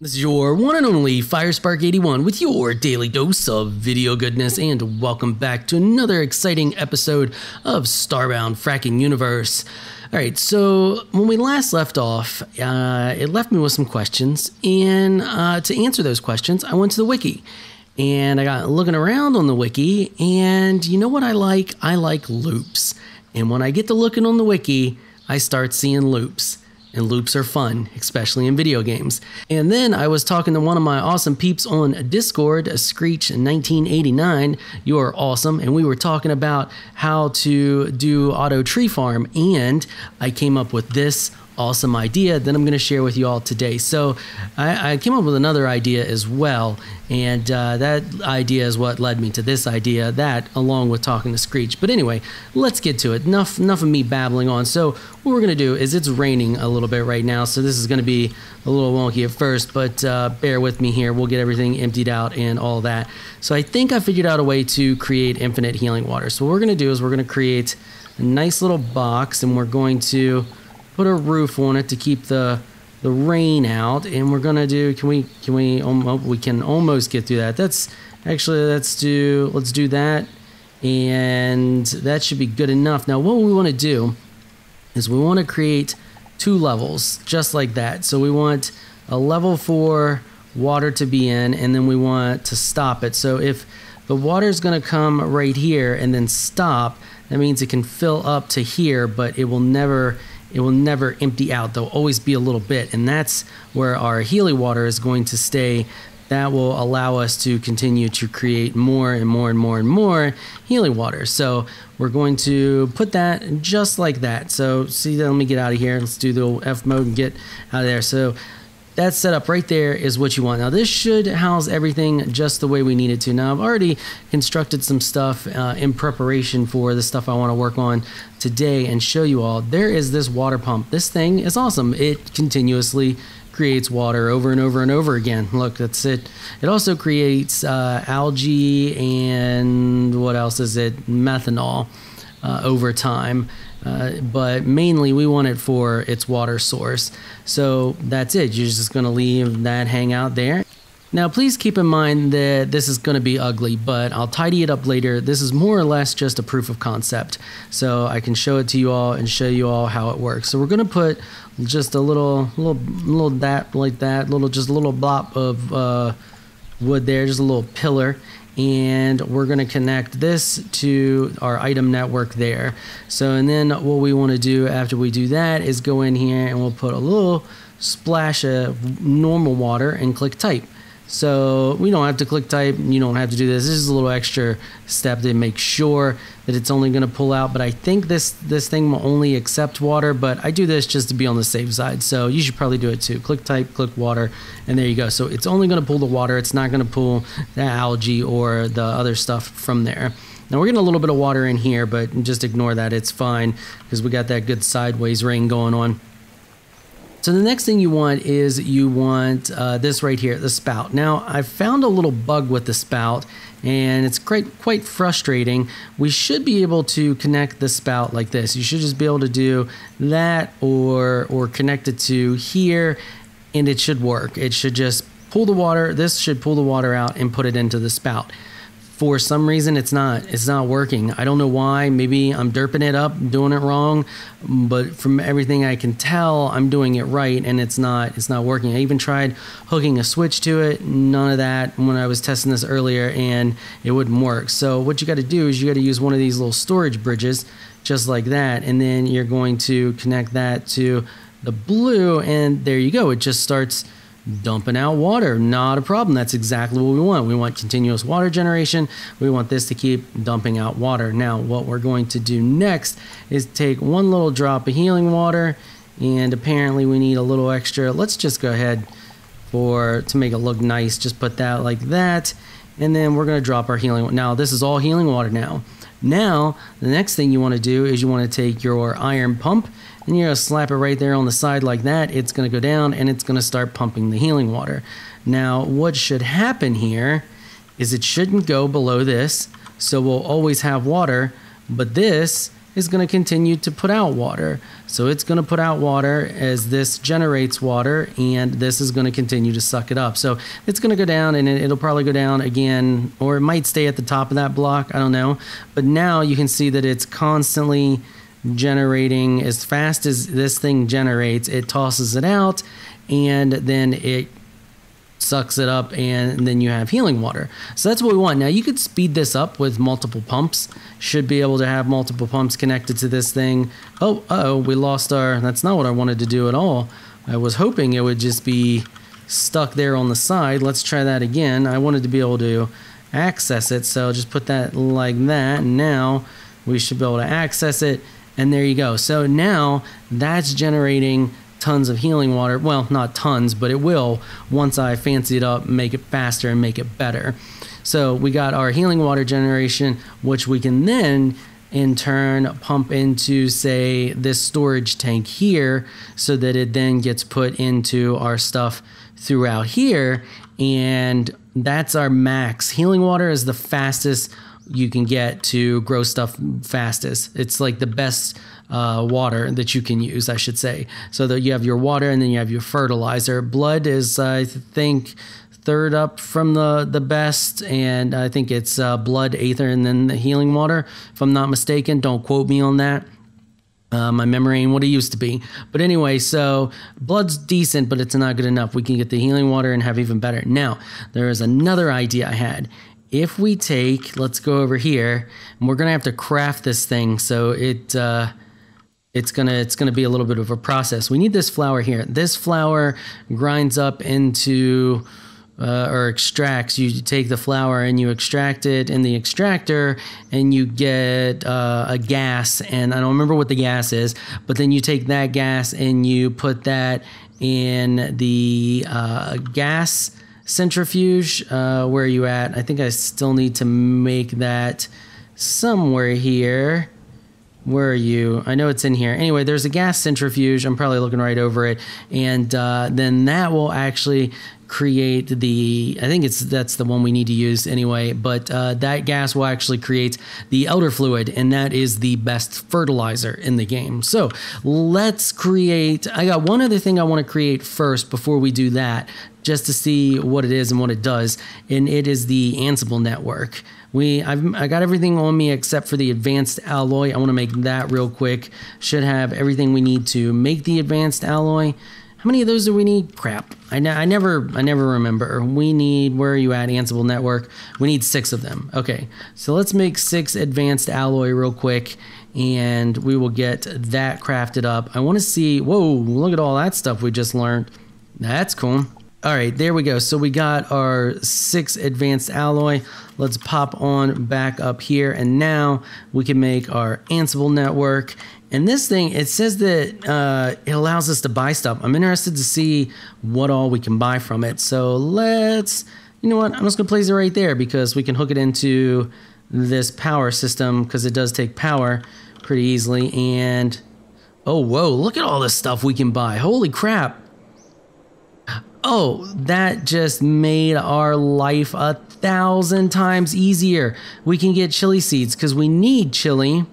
This is your one and only Firespark81 with your daily dose of video goodness, and welcome back to another exciting episode of Starbound Frackin Universe. All right, so when we last left off, uh, it left me with some questions, and uh, to answer those questions, I went to the wiki. And I got looking around on the wiki, and you know what I like? I like loops. And when I get to looking on the wiki, I start seeing loops and loops are fun, especially in video games. And then I was talking to one of my awesome peeps on Discord, Screech1989. You are awesome. And we were talking about how to do auto tree farm. And I came up with this awesome idea that I'm going to share with you all today. So I, I came up with another idea as well, and uh, that idea is what led me to this idea. That along with talking to Screech. But anyway, let's get to it. Enough enough of me babbling on. So what we're going to do is it's raining a little bit right now, so this is going to be a little wonky at first, but uh, bear with me here. We'll get everything emptied out and all that. So I think I figured out a way to create infinite healing water. So what we're going to do is we're going to create a nice little box, and we're going to put a roof on it to keep the the rain out and we're gonna do can we can we um, we can almost get through that. That's actually let's do let's do that and that should be good enough. Now what we want to do is we want to create two levels just like that. So we want a level for water to be in and then we want to stop it. So if the water is going to come right here and then stop that means it can fill up to here but it will never it will never empty out. There'll always be a little bit, and that's where our Healy water is going to stay. That will allow us to continue to create more and more and more and more Healy water. So we're going to put that just like that. So see, let me get out of here. Let's do the F mode and get out of there. So that setup right there is what you want. Now this should house everything just the way we need it to. Now I've already constructed some stuff uh, in preparation for the stuff I want to work on today and show you all. There is this water pump. This thing is awesome. It continuously creates water over and over and over again. Look, that's it. It also creates uh, algae and what else is it? Methanol uh, over time. Uh, but mainly we want it for its water source. So that's it. You're just going to leave that hang out there. Now, please keep in mind that this is going to be ugly, but I'll tidy it up later. This is more or less just a proof of concept. So I can show it to you all and show you all how it works. So we're going to put just a little, little, little that like that, little, just a little blob of uh, wood there, just a little pillar and we're going to connect this to our item network there. So, and then what we want to do after we do that is go in here and we'll put a little splash of normal water and click type. So we don't have to click type. You don't have to do this. This is a little extra step to make sure that it's only going to pull out. But I think this this thing will only accept water. But I do this just to be on the safe side. So you should probably do it too. Click type, click water, and there you go. So it's only going to pull the water. It's not going to pull the algae or the other stuff from there. Now we're getting a little bit of water in here, but just ignore that. It's fine because we got that good sideways rain going on. So the next thing you want is you want uh, this right here, the spout. Now I found a little bug with the spout and it's quite, quite frustrating. We should be able to connect the spout like this. You should just be able to do that or, or connect it to here and it should work. It should just pull the water. This should pull the water out and put it into the spout for some reason it's not it's not working. I don't know why. Maybe i'm derping it up doing it wrong but from everything i can tell i'm doing it right and it's not it's not working. I even tried hooking a switch to it none of that when i was testing this earlier and it wouldn't work. So what you got to do is you got to use one of these little storage bridges just like that and then you're going to connect that to the blue and there you go. It just starts dumping out water. Not a problem. That's exactly what we want. We want continuous water generation. We want this to keep dumping out water. Now, what we're going to do next is take one little drop of healing water, and apparently we need a little extra. Let's just go ahead for to make it look nice. Just put that like that, and then we're going to drop our healing. Now, this is all healing water now. Now, the next thing you want to do is you want to take your iron pump and you're to slap it right there on the side like that. It's to go down and it's to start pumping the healing water. Now, what should happen here is it shouldn't go below this, so we'll always have water, but this is going to continue to put out water. So it's going to put out water as this generates water, and this is going to continue to suck it up. So it's going to go down, and it'll probably go down again, or it might stay at the top of that block. I don't know. But now you can see that it's constantly generating as fast as this thing generates, it tosses it out, and then it sucks it up and then you have healing water. So that's what we want. Now you could speed this up with multiple pumps. Should be able to have multiple pumps connected to this thing. Oh, oh, we lost our, that's not what I wanted to do at all. I was hoping it would just be stuck there on the side. Let's try that again. I wanted to be able to access it. So just put that like that. And now we should be able to access it. And there you go. So now that's generating tons of healing water. Well, not tons, but it will once I fancy it up, make it faster, and make it better. So we got our healing water generation, which we can then in turn pump into say this storage tank here so that it then gets put into our stuff throughout here and that's our max healing water is the fastest you can get to grow stuff fastest it's like the best uh, water that you can use, I should say. So that you have your water and then you have your fertilizer. Blood is, I think, third up from the the best, and I think it's uh, blood, aether, and then the healing water. If I'm not mistaken, don't quote me on that. Uh, my memory ain't what it used to be. But anyway, so blood's decent, but it's not good enough. We can get the healing water and have even better. Now, there is another idea I had. If we take, let's go over here, and we're gonna have to craft this thing so it. Uh, it's gonna it's gonna be a little bit of a process. We need this flour here. This flour grinds up into uh, or extracts. You take the flour and you extract it in the extractor, and you get uh, a gas. And I don't remember what the gas is, but then you take that gas and you put that in the uh, gas centrifuge. Uh, where are you at? I think I still need to make that somewhere here. Where are you? I know it's in here. Anyway, there's a gas centrifuge. I'm probably looking right over it, and uh, then that will actually create the. I think it's that's the one we need to use anyway. But uh, that gas will actually create the elder fluid, and that is the best fertilizer in the game. So let's create. I got one other thing I want to create first before we do that, just to see what it is and what it does, and it is the Ansible network. We I've I got everything on me except for the advanced alloy. I want to make that real quick. Should have everything we need to make the advanced alloy. How many of those do we need? Crap. I, ne- I never I never remember. We need where are you at Ansible network? We need 6 of them. Okay. So let's make 6 advanced alloy real quick and we will get that crafted up. I want to see whoa, look at all that stuff we just learned. That's cool. All right, there we go. So we got our six advanced alloy. Let's pop on back up here. And now we can make our Ansible network. And this thing, it says that uh, it allows us to buy stuff. I'm interested to see what all we can buy from it. So let's, you know what? I'm just going to place it right there because we can hook it into this power system because it does take power pretty easily. And oh, whoa, look at all this stuff we can buy. Holy crap oh, that just made our life a thousand times easier. We can get chili seeds because we need chili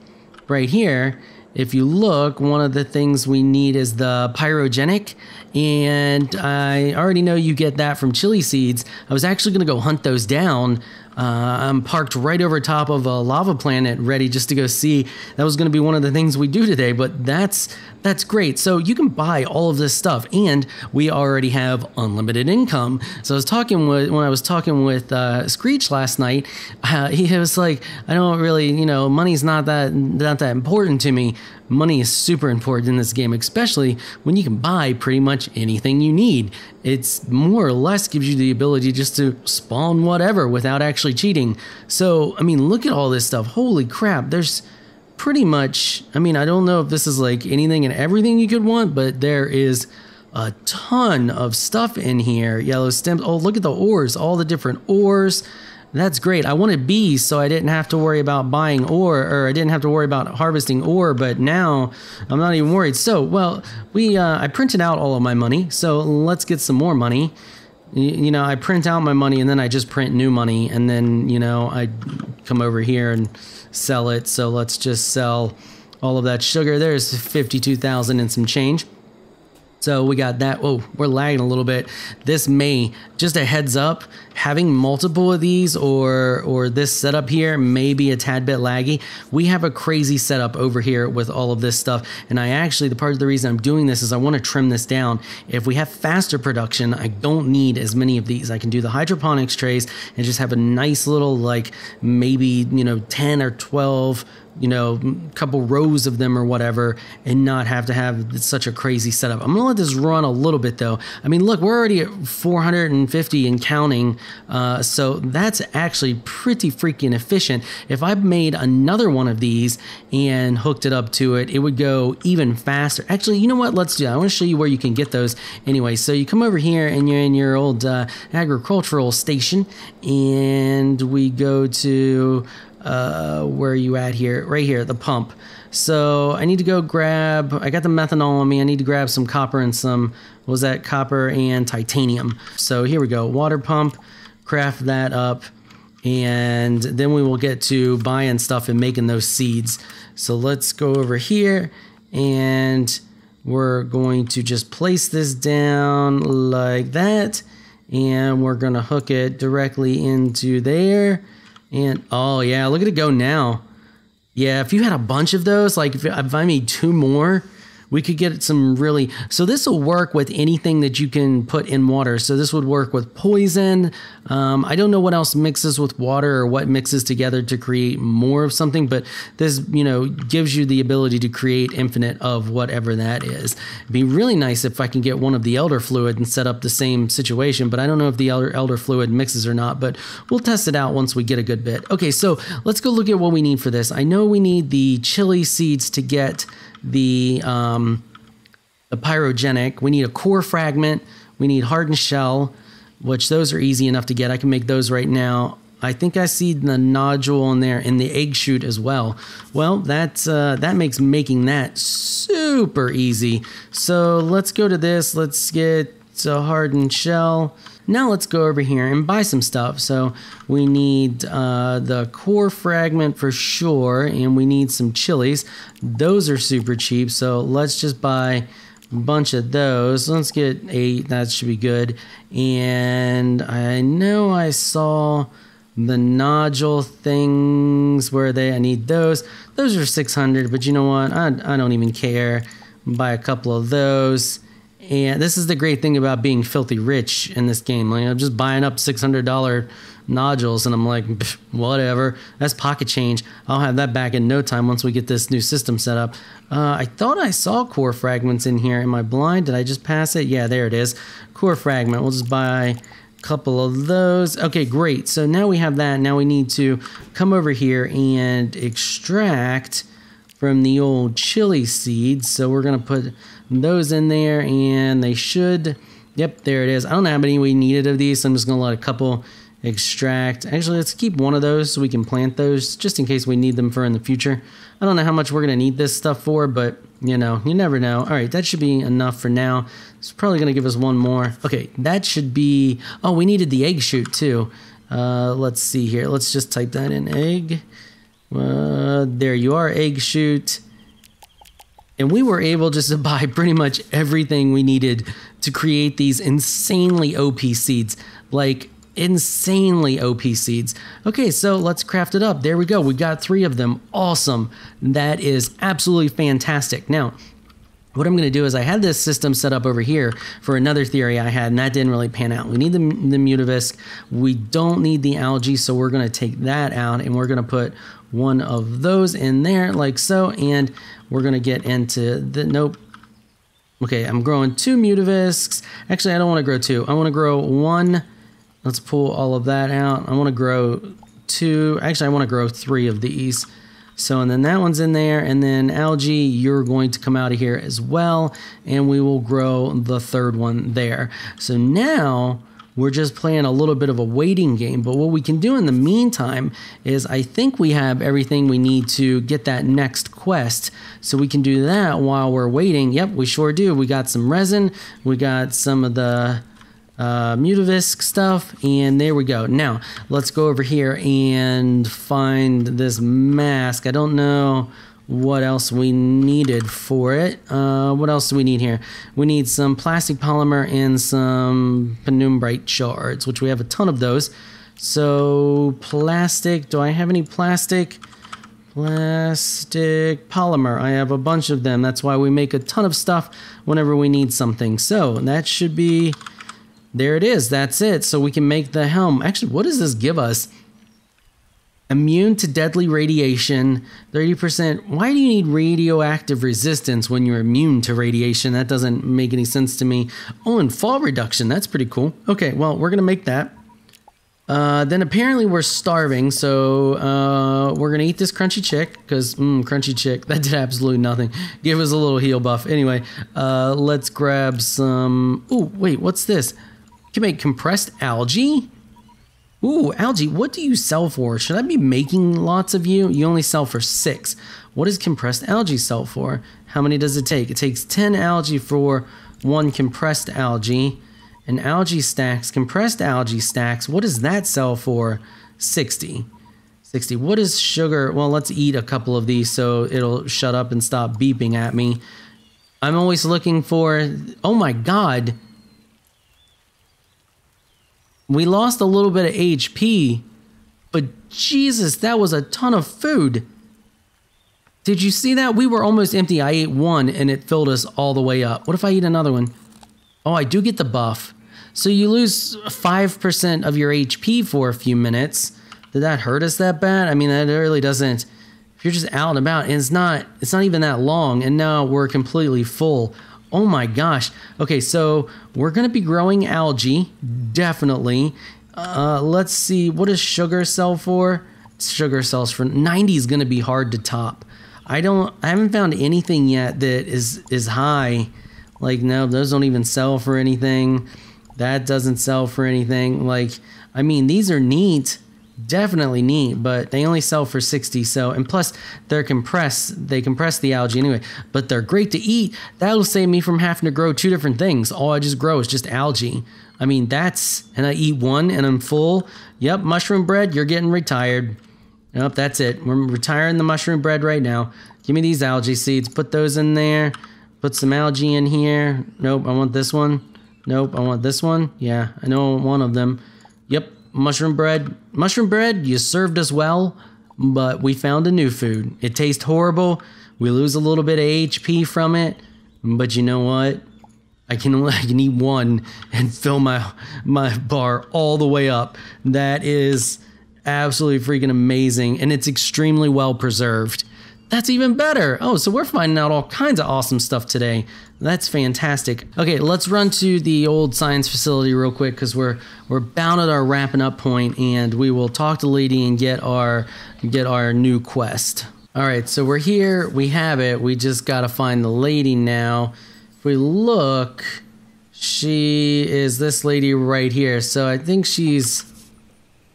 right here. If you look, one of the things we need is the pyrogenic, and I already know you get that from chili seeds. I was actually going to go hunt those down uh, I'm parked right over top of a lava planet, ready just to go see. That was going to be one of the things we do today, but that's that's great. So you can buy all of this stuff, and we already have unlimited income. So I was talking with when I was talking with uh, Screech last night. Uh, he was like, "I don't really, you know, money's not that not that important to me." money is super important in this game, especially when you can buy pretty much anything you need. It's more or less gives you the ability just to spawn whatever without actually cheating. So, I mean, look at all this stuff. Holy crap, there's pretty much, I mean, I don't know if this is like anything and everything you could want, but there is a ton of stuff in here. Yellow stems. Oh, look at the ores, all the different ores. That's great. I wanted bees so I didn't have to worry about buying ore or I didn't have to worry about harvesting ore, but now I'm not even worried. So, well, we uh, I printed out all of my money, so let's get some more money. You, know, I print out my money and then I just print new money and then, you know, I come over here and sell it. So let's just sell all of that sugar. There's 52,000 and some change. So we got that. Oh, we're lagging a little bit. This may just a heads up. Having multiple of these or or this setup here may be a tad bit laggy. We have a crazy setup over here with all of this stuff, and I actually the part of the reason I'm doing this is I want to trim this down. If we have faster production, I don't need as many of these. I can do the hydroponics trays and just have a nice little like maybe you know 10 or 12 you know, a couple rows of them or whatever, and not have to have such a crazy setup. I'm gonna let this run a little bit though. I mean, look, we're already at 450 and counting, uh, so that's actually pretty freaking efficient. If I made another one of these and hooked it up to it, it would go even faster. Actually, you know what? Let's do that. I want to show you where you can get those. Anyway, so you come over here and you're in your old uh, agricultural station, and we go to uh, where are you at here? Right here, the pump. So I need to go grab, I got the methanol on me. I need to grab some copper and some, was that? Copper and titanium. So here we go. Water pump, craft that up. And then we will get to buying stuff and making those seeds. So let's go over here and we're going to just place this down like that. And we're going to hook it directly into there and oh yeah, look at it go now. Yeah, if you had a bunch of those, like if, if I made two more, we could get some really so this will work with anything that you can put in water. So this would work with poison. Um, i don't know what else mixes with water or what mixes together to create more of something but this you know gives you the ability to create infinite of whatever that is. It'd be really nice if i can get one of the elder fluid and set up the same situation but i don't know if the elder, elder fluid mixes or not but we'll test it out once we get a good bit. Okay so let's go look at what we need for this. I know we need the chili seeds to get the um, the pyrogenic. We need a core fragment. We need hardened shell, which those are easy enough to get. I can make those right now. I think I see the nodule in there and the egg shoot as well. Well, that's uh, that makes making that super easy. So let's go to this. Let's get a hardened shell. Now let's go over here and buy some stuff. So we need uh, the core fragment for sure, and we need some chilies. Those are super cheap, so let's just buy a bunch of those. Let's get eight, that should be good. And I know I saw the nodule things where they I need those. Those are 600, but you know what? I, I don't even care. Buy a couple of those and this is the great thing about being filthy rich in this game. Like I'm just buying up six hundred dollar nodules, and I'm like, whatever. That's pocket change. I'll have that back in no time once we get this new system set up. Uh, I thought I saw core fragments in here. Am I blind? Did I just pass it? Yeah, there it is. Core fragment. We'll just buy a couple of those. Okay, great. So now we have that. Now we need to come over here and extract from the old chili seeds. So we're gonna put those in there and they should, yep, there it is. I don't know how many we needed of these, so I'm just gonna let a couple extract. Actually, let's keep one of those so we can plant those just in case we need them for in the future. I don't know how much we're gonna need this stuff for, but you know, you never know. All right, that should be enough for now. It's probably gonna give us one more. Okay, that should be, oh, we needed the egg shoot too. Uh, let's see here. Let's just type that in egg. Uh, there you are, egg shoot. And we were able just to buy pretty much everything we needed to create these insanely OP seeds. Like, insanely OP seeds. Okay, so let's craft it up. There we go. We got three of them. Awesome. That is absolutely fantastic. Now, what I'm going to do is I had this system set up over here for another theory I had, and that didn't really pan out. We need the, the Mutavisk. We don't need the algae, so we're going to take that out, and we're going to put one of those in there like so and we're gonna get into the nope. Okay I'm growing two mutavisks. Actually I don't want to grow two. I want to grow one. Let's pull all of that out. I want to grow two. Actually I want to grow three of these so and then that one's in there and then algae you're going to come out of here as well and we will grow the third one there so now we're just playing a little bit of a waiting game. But what we can do in the meantime is I think we have everything we need to get that next quest. So we can do that while we're waiting. Yep, we sure do. We got some resin, we got some of the uh, Mutavisk stuff, and there we go. Now, let's go over here and find this mask. I don't know what else we needed for it. Uh, what else do we need here? We need some plastic polymer and some penumbrite shards, which we have a ton of those. So plastic, do I have any plastic? Plastic polymer. I have a bunch of them. That's why we make a ton of stuff whenever we need something. So that should be, there it is. That's it. So we can make the helm. Actually, what does this give us? Immune to deadly radiation, 30%. Why do you need radioactive resistance when you're immune to radiation? That doesn't make any sense to me. Oh, and fall reduction. That's pretty cool. Okay, well, we're going to make that. Uh, then apparently we're starving, so uh, we're gonna eat this crunchy chick because mm, crunchy chick that did absolutely nothing. Give us a little heal buff. Anyway, uh, let's grab some. Oh wait, what's this? Can make compressed algae. Ooh, algae. What do you sell for? Should I be making lots of you? You only sell for six. What does compressed algae sell for? How many does it take? It takes ten algae for one compressed algae. And algae stacks, compressed algae stacks, what does that sell for? 60. 60. What is sugar? Well, let's eat a couple of these so it'll shut up and stop beeping at me. I'm always looking for. Oh my god. We lost a little bit of HP, but Jesus, that was a ton of food. Did you see that? We were almost empty. I ate one and it filled us all the way up. What if I eat another one? Oh, I do get the buff. So you lose 5% of your HP for a few minutes. Did that hurt us that bad? I mean, that really doesn't. If you're just out and about, and it's not, it's not even that long, and now we're completely full. Oh my gosh. Okay, so we're gonna be growing algae, definitely. Uh, let's see, what does sugar sell for? Sugar sells for 90 is gonna be hard to top. I don't, I haven't found anything yet that is is high. Like no, those don't even sell for anything. That doesn't sell for anything. Like, I mean, these are neat, definitely neat, but they only sell for 60. So, and plus they're compressed, they compress the algae anyway, but they're great to eat. That'll save me from having to grow two different things. All I just grow is just algae. I mean, that's, and I eat one and I'm full. Yep, mushroom bread, you're getting retired. Yep, that's it. We're retiring the mushroom bread right now. Give me these algae seeds, put those in there. Put some algae in here. Nope, I want this one. Nope, I want this one. Yeah, I know one of them. Mushroom bread. Mushroom bread, you served us well, but we found a new food. It tastes horrible. We lose a little bit of HP from it, but you know what? I can only I can eat one and fill my my bar all the way up. That is absolutely freaking amazing, and it's extremely well preserved. That's even better. Oh, so we're finding out all kinds of awesome stuff today. That's fantastic. Okay, let's run to the old science facility real quick because we're we're bound at our wrapping up point, and we will talk to Lady and get our get our new quest. All right, so we're here. We have it. We just gotta find the lady now. If we look, she is this lady right here. So I think she's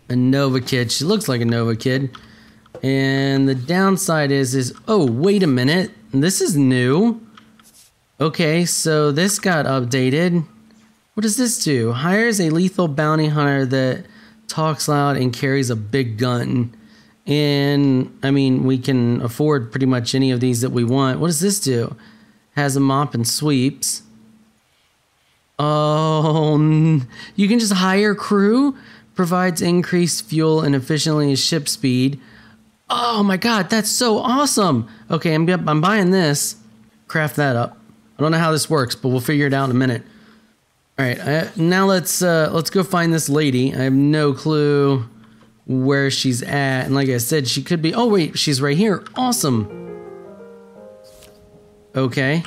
a Novakid. She looks like a Novakid. And the downside is, is oh wait a minute, this is new. Okay, so this got updated. What does this do? Hires a lethal bounty hunter that talks loud and carries a big gun. And I mean, we can afford pretty much any of these that we want. What does this do? Has a mop and sweeps. Oh, you can just hire crew. Provides increased fuel and efficiently ship speed. Oh my god, that's so awesome. Okay, I'm I'm buying this. Craft that up. I don't know how this works, but we'll figure it out in a minute. All right, uh, now let's uh, let's go find this lady. I have no clue where she's at, and like I said, she could be. Oh wait, she's right here. Awesome. Okay.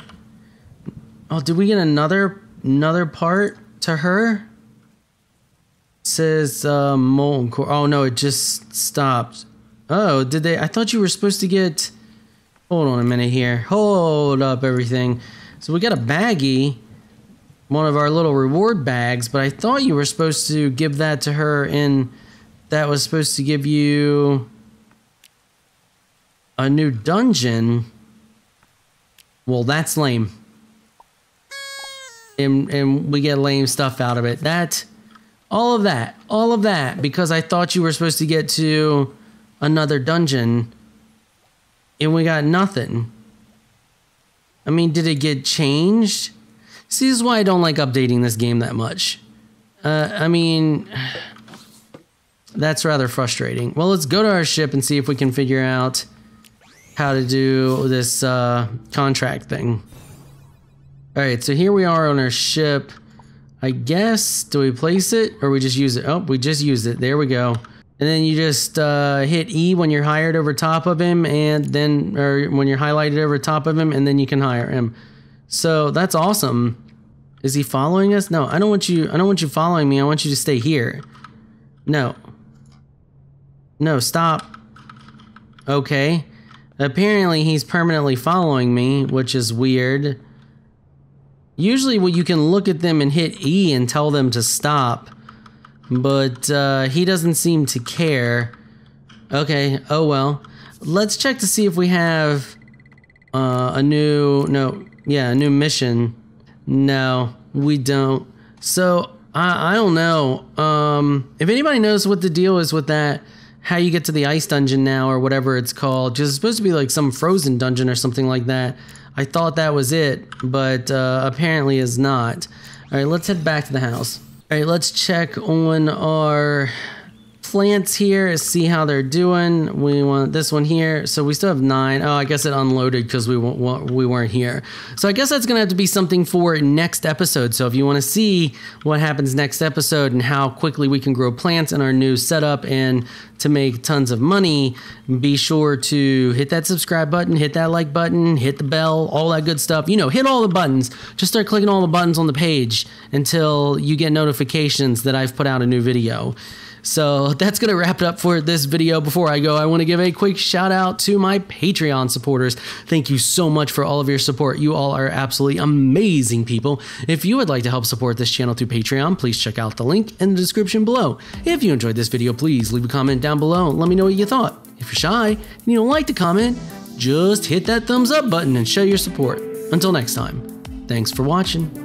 Oh, did we get another another part to her? It says uh, molten core. Oh no, it just stopped. Oh, did they? I thought you were supposed to get. Hold on a minute here. Hold up everything. So we got a baggie, one of our little reward bags, but I thought you were supposed to give that to her and that was supposed to give you a new dungeon. Well, that's lame. And, and we get lame stuff out of it. That, all of that, all of that, because I thought you were supposed to get to another dungeon and we got nothing. I mean, did it get changed? See, this is why I don't like updating this game that much. Uh, I mean, that's rather frustrating. Well, let's go to our ship and see if we can figure out how to do this uh, contract thing. All right, so here we are on our ship. I guess, do we place it or we just use it? Oh, we just used it. There we go. And then you just uh, hit E when you're hired over top of him, and then, or when you're highlighted over top of him, and then you can hire him. So that's awesome. Is he following us? No, I don't want you. I don't want you following me. I want you to stay here. No. No, stop. Okay. Apparently, he's permanently following me, which is weird. Usually, well, you can look at them and hit E and tell them to stop but uh, he doesn't seem to care. Okay, oh well. Let's check to see if we have uh, a new, no, yeah, a new mission. No, we don't. So, I, I don't know. Um, if anybody knows what the deal is with that, how you get to the ice dungeon now or whatever it's called, just supposed to be like some frozen dungeon or something like that. I thought that was it, but uh, apparently is not. All right, let's head back to the house. All right, let's check on our plants here, see how they're doing. We want this one here. So we still have nine. Oh, I guess it unloaded because we, we weren't here. So I guess that's going to have to be something for next episode. So if you want to see what happens next episode and how quickly we can grow plants in our new setup and to make tons of money, be sure to hit that subscribe button, hit that like button, hit the bell, all that good stuff. You know, hit all the buttons. Just start clicking all the buttons on the page until you get notifications that I've put out a new video. So that's going to wrap it up for this video. Before I go, I want to give a quick shout out to my Patreon supporters. Thank you so much for all of your support. You all are absolutely amazing people. If you would like to help support this channel through Patreon, please check out the link in the description below. If you enjoyed this video, please leave a comment down below and let me know what you thought. If you're shy and you don't like to comment, just hit that thumbs up button and show your support. Until next time, thanks for watching.